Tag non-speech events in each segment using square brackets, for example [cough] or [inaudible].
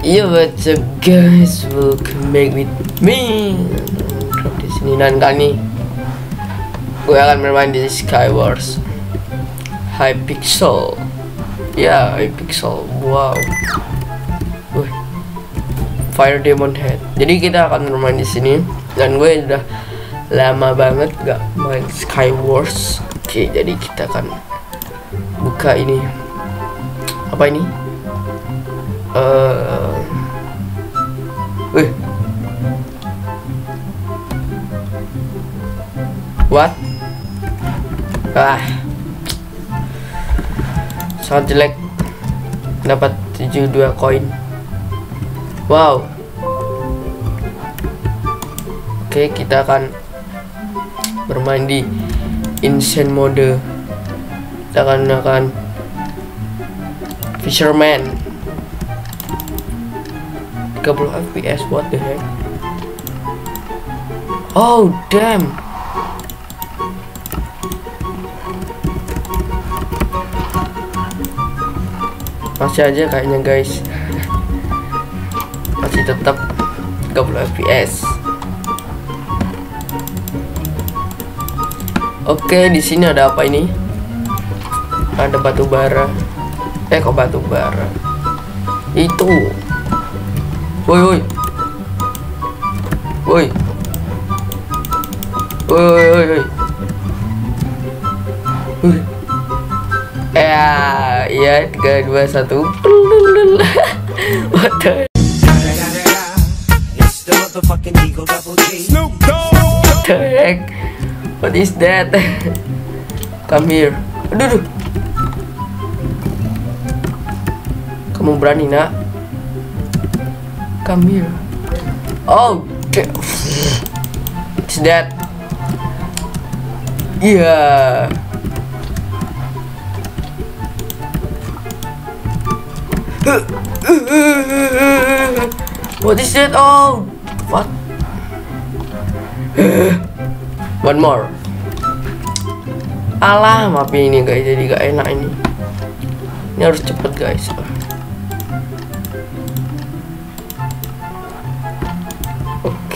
Yo what's up guys, welcome back with me! Di sini dan kali gue akan bermain di Skywars. Hypixel Ya, Hypixel, wow. Wih. Fire Demon Head. Jadi kita akan bermain di sini. Dan gue udah lama banget gak main Skywars. Oke, jadi kita akan buka ini. Apa ini? Eh, Wih. What? Ah. Sangat jelek. Dapat 72 koin. Wow. Oke, kita akan bermain di insane mode. Kita akan akan fisherman 30 fps what the heck? Oh damn. Masih aja kayaknya guys. Masih tetap 30 fps oke di sini ada apa ini? Ada batu bara. Eh kok batu bara? Itu woi woi woi woi woi woi ya ya tiga dua satu What the heck? What is that? [laughs] Come here. Aduh, aduh. Kamu berani nak? Come here. Oh, what's that? Yeah. [laughs] What is that? Oh, what? [gasps] One more. Alah, maafin ini guys, jadi gak enak ini. Ini harus cepet guys.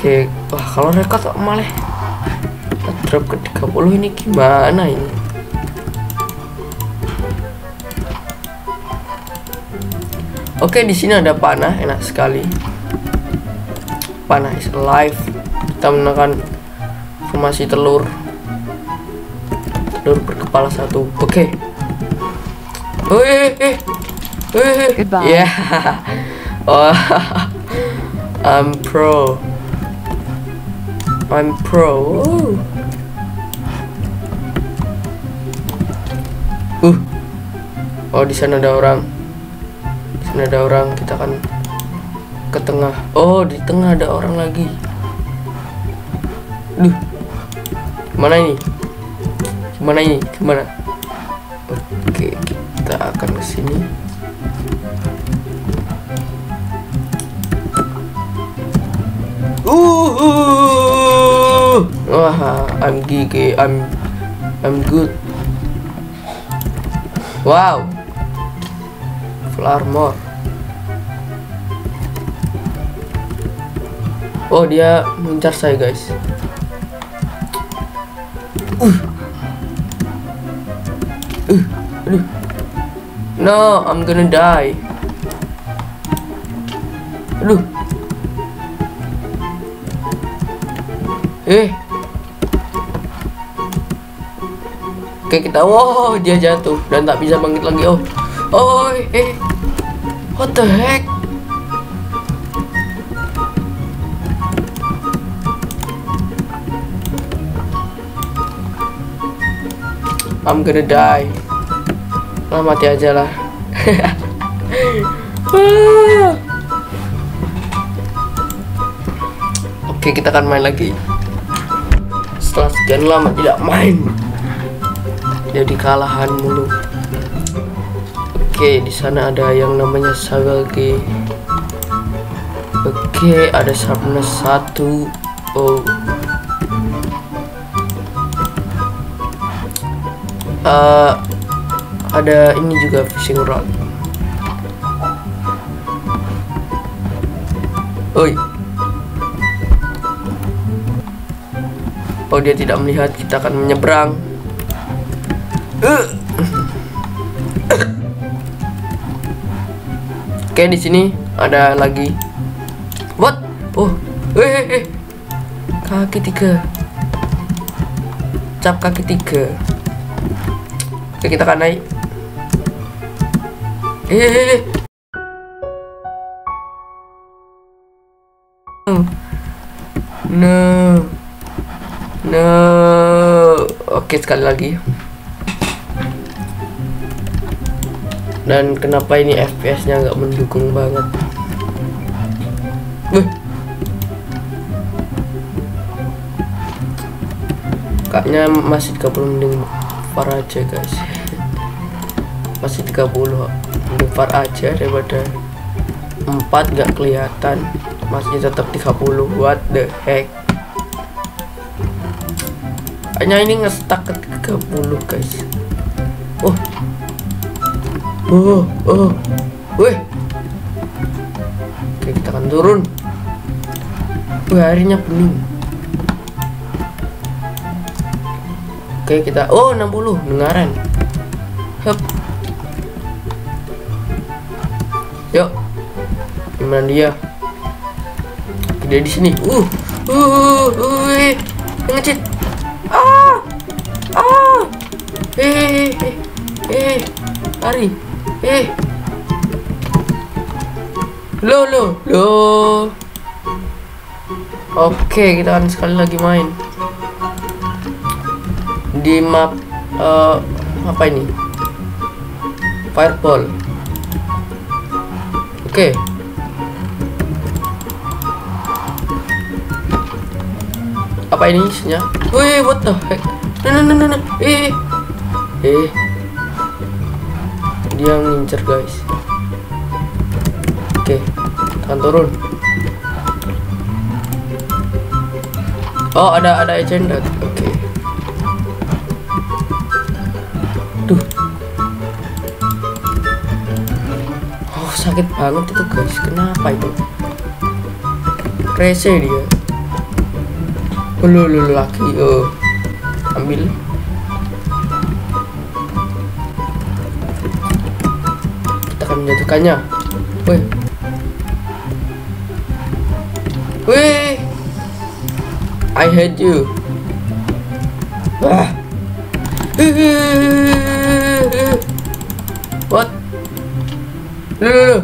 Oke, wah kalau rekod kok malah drop ke 30 ini gimana ini? Oke, di sini ada panah, enak sekali. Panah is alive. Kita menekan formasi telur. Telur berkepala satu. Oke. Oh, eh, eh. Eh, eh. Goodbye. Ya. [laughs] Oh, [laughs] I'm pro. I'm pro. Woo. Uh. Oh, di sana ada orang. Di sana ada orang. Kita akan ke tengah. Oh, di tengah ada orang lagi. Duh. Mana ini? Gimana ini? Gimana? Oke, kita akan ke sini. Uh, wah, I'm gigi, I'm, I'm good. Wow, full armor. Oh dia mencar saya guys. Uh. Uh, aduh. No, I'm gonna die. Aduh. Eh. Oke kita, wow dia jatuh dan tak bisa bangkit lagi. Oh, oh, eh, what the heck? I'm gonna die. Lah mati aja lah. [laughs] Ah. Oke, kita akan main lagi. Setelah sekian lama tidak main. Jadi kalahan mulu. Oke, di sana ada yang namanya Sagage. Oke, ada sharpness satu. Oh. Eh, ada ini juga fishing rod. Hoi. Oh dia tidak melihat kita akan menyeberang. Oke di sini ada lagi. What? Oh, eh, eh, kaki tiga. Cap kaki tiga. Oke kita akan naik. Eh, eh, eh. No. No. Oke, sekali lagi. Dan kenapa ini FPS-nya nggak mendukung banget? Wih. Kayaknya masih 30 mending far aja, guys. [laughs] Masih 30 mending far aja daripada 4 nggak kelihatan. Masih tetap 30. What the heck? hanya ini ngestak ke 30 guys oh oh oh. Weh. Oke kita akan turun. Wih airnya bening oke kita oh 60 dengaran. Hup. yuk. Gimana dia? Dia di sini. Uh uh uh eh, ngecit. Ah ah. Eh eh eh. Lari eh. Lo lo lo oke kita akan sekali lagi main. Di map uh, apa ini? Fireball. Oke. Apa ini isinya? Wih, what the heck? Nah, nah, nah, nah, nah. Eh, eh. Dia ngincer guys. Oke, akan turun. Oh, ada ada agenda. Oke. Duh. Oh, sakit banget itu guys. Kenapa itu? Rese dia lu lu laki oh ambil menjatuhkannya weh. Weh. I hate you. Wah. What? Lu lu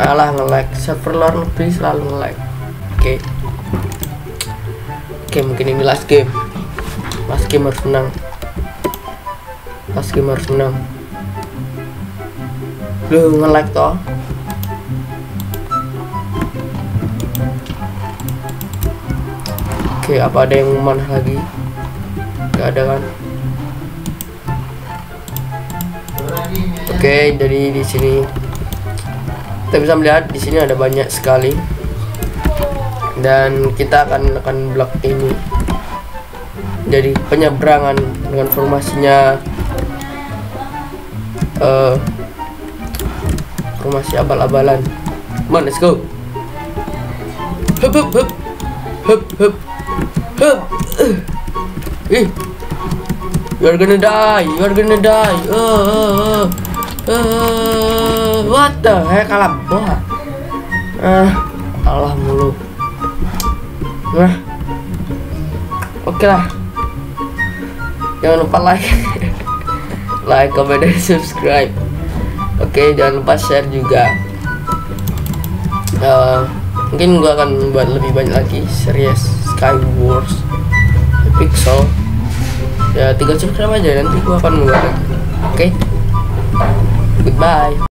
alah nge-lag. Server luar negeri selalu nge-lag. Oke. Okay. Oke mungkin ini last game. Last game harus menang. Last game harus menang Lu nge-like toh. Oke apa ada yang mana lagi? Gak ada kan? Oke jadi di sini kita bisa melihat di sini ada banyak sekali. Dan kita akan akan blok ini. Jadi penyeberangan dengan formasinya uh, formasi abal-abalan. Come on let's go. Hup hup hup. Hup hup. Hup. Uh. eh you're gonna die. You're gonna die. Uh, uh, uh, uh. what the heck? Alam wah ah Allah mulu. Nah, oke okay lah. Jangan lupa like, [laughs] like, comment, dan subscribe. Oke, jangan lupa share juga. Uh, mungkin gua akan buat lebih banyak lagi series Skywars Pixel. Ya tinggal subscribe aja nanti gua akan buat lagi. Oke, okay? goodbye.